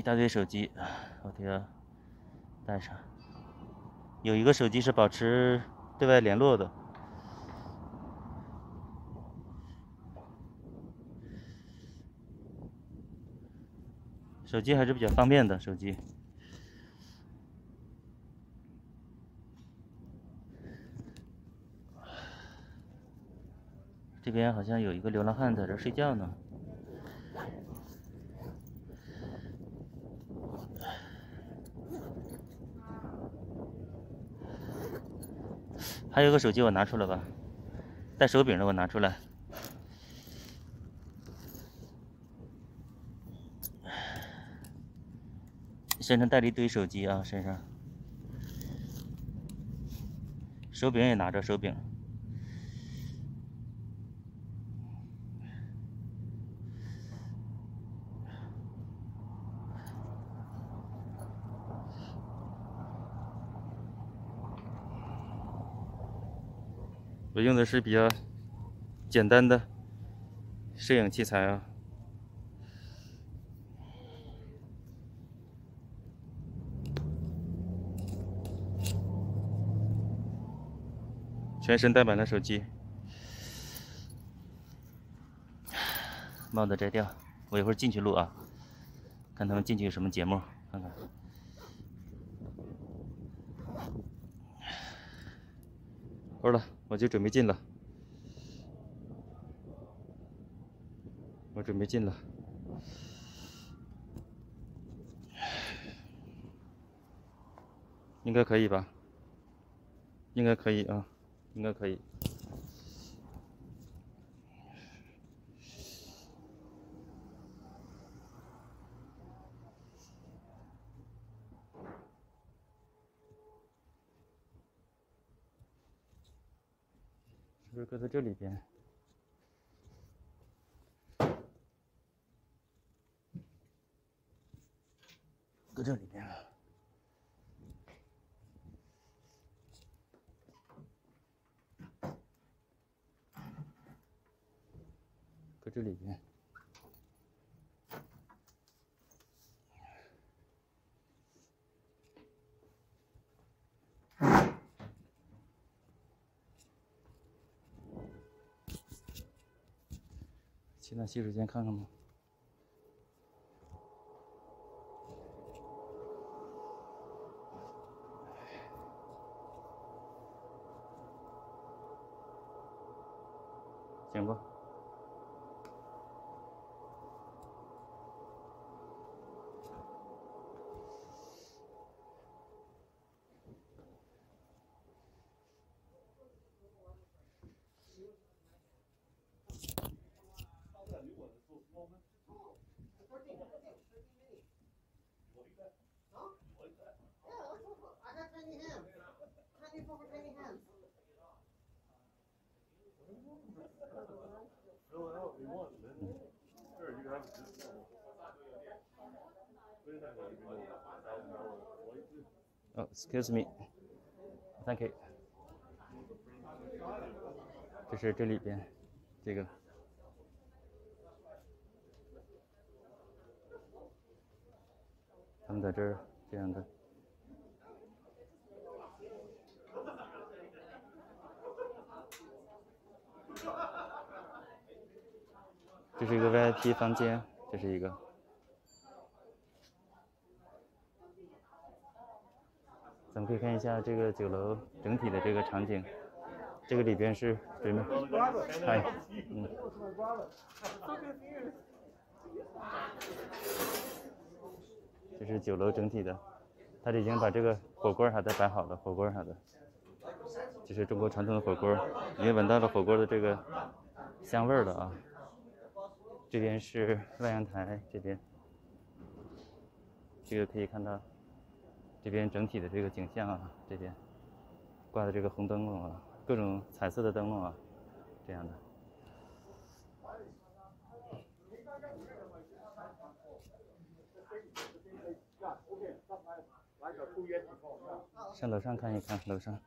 一大堆手机，我都要带上。有一个手机是保持对外联络的，手机还是比较方便的手机。这边好像有一个流浪汉在这睡觉呢。还有个手机，我拿出来吧。带手柄的，我拿出来。身上带了一堆手机啊，身上。手柄也拿着，手柄。我用的是比较简单的摄影器材啊，全身带满了手机，帽子摘掉，我一会儿进去录啊，看他们进去有什么节目，看看。好了。我就准备进了，我准备进了，应该可以吧？应该可以啊，应该可以。不是搁在这里边？搁这里边了，搁这里边。进趟洗手间看看吧？行吧 不？哦，excuse me，thank you。这是这里边，这个，他们在这儿这样的。 这是一个 VIP 房间，这是一个。咱们可以看一下这个酒楼整体的这个场景，这个里边是准备，哎，嗯，这是酒楼整体的，他已经把这个火锅啥的摆好了，火锅啥的，这是中国传统的火锅，已经闻到了火锅的这个香味了啊。这边是外阳台，这边，这个可以看到，这边整体的这个景象啊，这边挂的这个红灯笼啊，各种彩色的灯笼啊，这样的。上楼上看一看，楼上。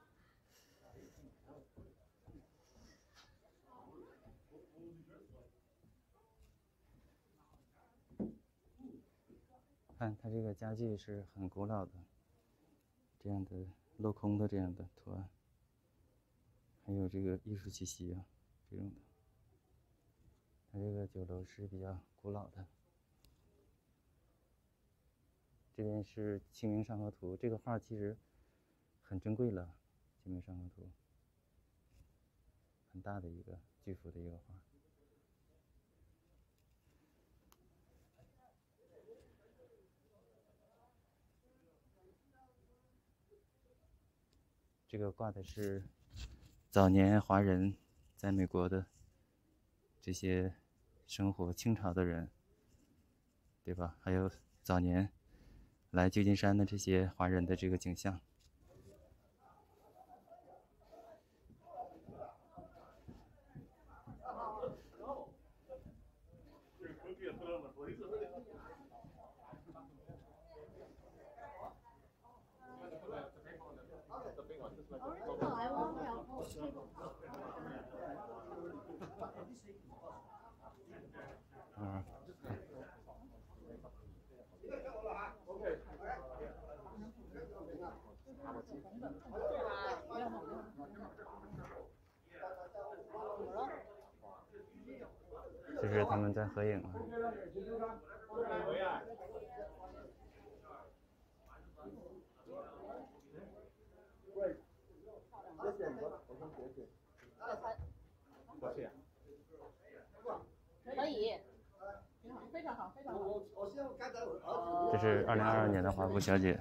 看它这个家具是很古老的，这样的镂空的这样的图案，很有这个艺术气息啊，这种的。它这个酒楼是比较古老的。这边是《清明上河图》，这个画其实很珍贵了，《清明上河图》很大的一个巨幅的一个画。这个挂的是早年华人在美国的这些生活，清朝的人，对吧？还有早年来旧金山的这些华人的这个景象。是他们在合影。可以，非常好，非常好。这是二零二二年的华富小姐。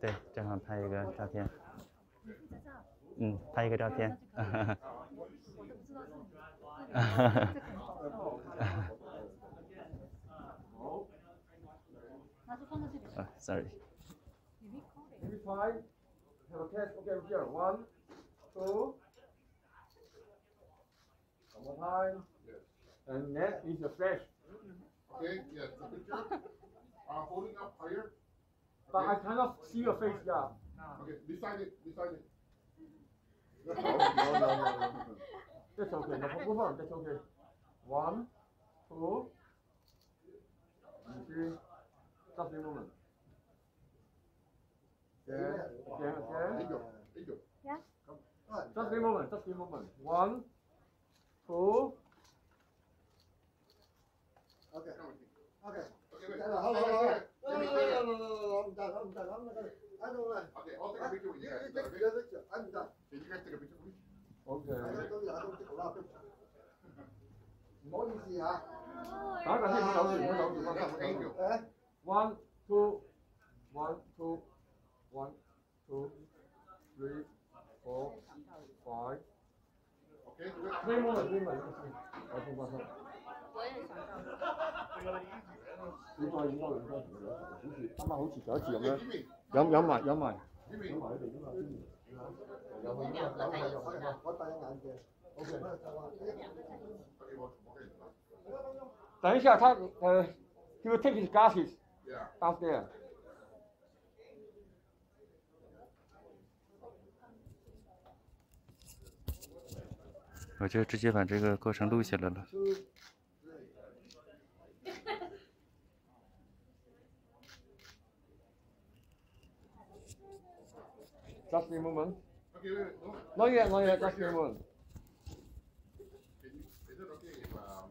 对，正好拍一个照片。嗯，拍一个照片。哈哈哈。哈哈哈。啊，sorry。Maybe try. Have a catch. Okay, here. One, two. One more time. And next is the flash. Okay, yes, the picture. Uh, holding up higher. But I cannot see your face, yeah. Okay, beside it, beside it. That's okay. Now move on. That's okay. One, two, three. Stop the moment. Yeah. okay, okay. Yeah. Just a moment, just a moment. One, two. Okay. Okay. Okay, wait. Hello, hello, hello. No, no, no, no, no, no, no. I'm done, I'm done. I'm done. I don't know. Okay, I'll take a picture with you. You take a picture. I'm done. Can you guys take a picture with me? Okay. I don't do that, I don't take a lot of pictures. 唔好意思吓，打紧先，唔好走住，唔好走住， That's 放心。 angel. 诶， One, two, one, two, one, two, three, four, five. Okay, good. Three moment, three moment，我先放心。我也想到。呢个应该应该同佢好似啱啱好似上一次咁 Okay, 样， Jimmy, 饮饮埋饮埋 Jimmy. 饮埋佢哋㗎嘛。 等一下，他呃，he will 我就直接把这个过程录下来了。Just a moment. Okay, wait, wait, no. Not yet, not yet. Just a moment. Can you, is it okay if, um,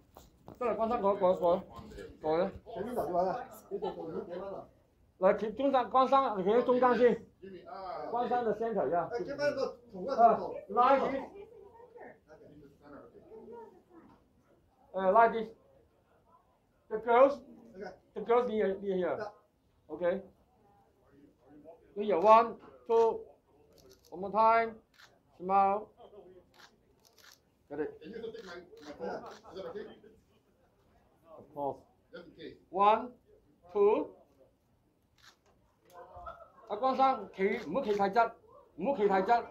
得啦，关生改改改 on the, 改啦。喺边度嘅话，呢度做几蚊啊？嚟企中间，关生你企喺中间先。 Jimmy, ah. 关生嘅 centre 呀。诶，几蚊个同一个啊图。，拉啲 He's the center, okay. 诶拉啲。The girls, Okay. the girls near near here. Yeah. Okay. Here, one, two, one more time. Smile. Got it. Can you just take my, my phone? Is that okay? Pause. Just in case. One, two。阿关生企唔好企太侧，唔好企太侧。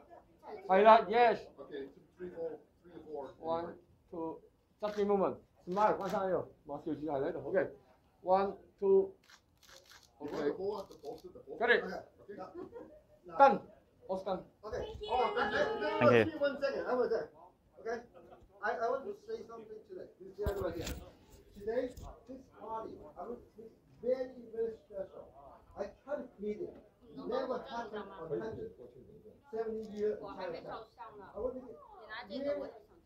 系啦，yes。 Okay, three, four, three to four. One, two, just a moment. Smile，关生喺度，望笑住系喺度。OK。One, two. You want OK。 the pole, the poster, the poster? Got it. Okay. All. Okay. Thank you. Oh, thank you. Thank you. Give me one second. I was there. Okay. I, I want to say something today. This is the other idea. Today, this party, I was very, very special. I can't believe it. Never happened for 170 years. I want to get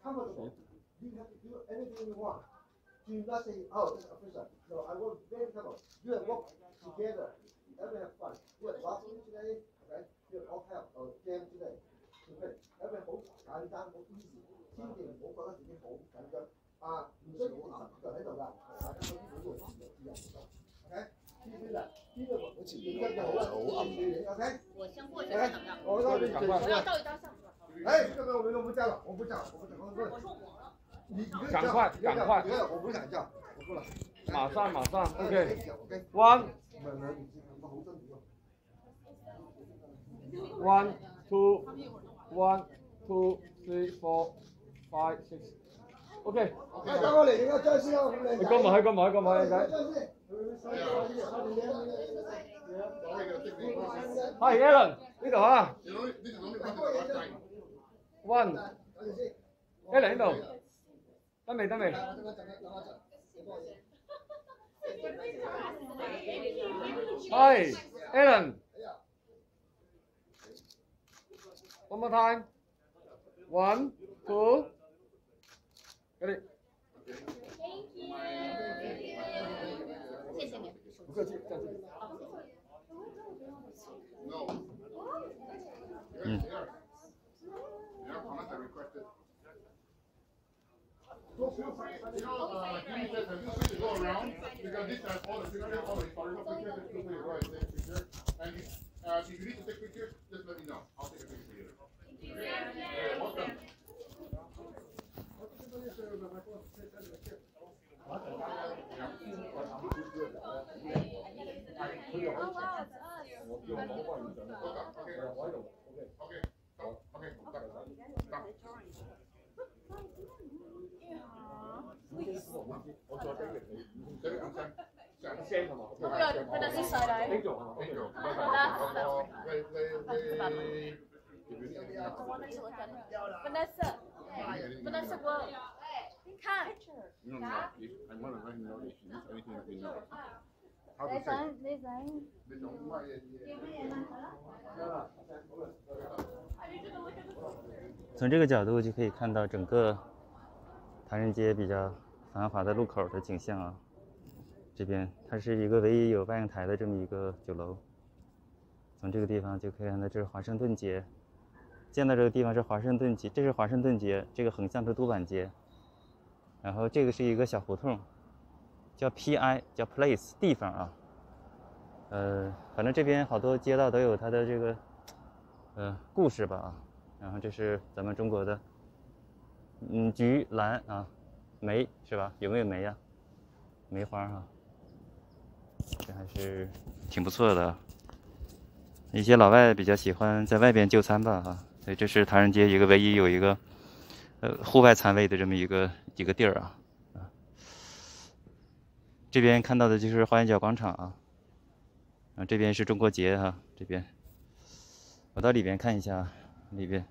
comfortable. You have to do anything you want. Do not say, oh, this is official. No, I want very comfortable. You have worked together. Everyone have fun. You have last meeting today. Okay? You have all have a jam today. Okay? Everyone 好簡單好 easy，千祈唔好覺得自己好緊張。啊，唔需要其實就喺度㗎，大家都呢度自由自由唔得。OK？知唔知啊？呢度我前影得就好啦，好暗住影，OK？我先過去看怎麼樣？我嗰邊我要照一張相。哎，这个我们都不叫了，我不叫，我不叫，我不我說我了。你你赶快赶快我不想叫，我不了。马上马上，OK。OK。One one two one two three four five six。OK。哎，等我嚟影一张先啊，咁靓去过埋去过埋去过埋，靓仔。张先。系 Alan 呢度啊 You know, this is only one of the time. ，one 等阵先。 Alan 呢度，得未得未？等一阵，等一阵，你帮我影。系 Alan。 One more time. One, two. Get it. Thank you. No. Mm. So feel free, you know, uh, give me this, I just need to go around, because this has all the fingernails, all the photographs, right, take picture, and uh, if you need to take picture, 哪种？哪？Vanessa，Vanessa 哥，你看，来人来人。从这个角度就可以看到整个唐人街比较繁华的路口的景象啊。这边它是一个唯一有外应台的这么一个酒楼。从这个地方就可以看到，这是华盛顿街。见到这个地方是华盛顿街，这是华盛顿街，这个横向是都板街。然后这个是一个小胡同，叫 PI，叫 Place 地方啊。呃，反正这边好多街道都有它的这个呃故事吧啊。然后这是咱们中国的，嗯，菊兰啊，梅是吧？有没有梅呀、梅花啊，这还是挺不错的。一些老外比较喜欢在外边就餐吧哈、所以这是唐人街一个唯一有一个呃户外餐位的这么一个一个地儿啊啊。这边看到的就是花园角广场啊，啊这边是中国结哈、这边我到里边看一下啊，里边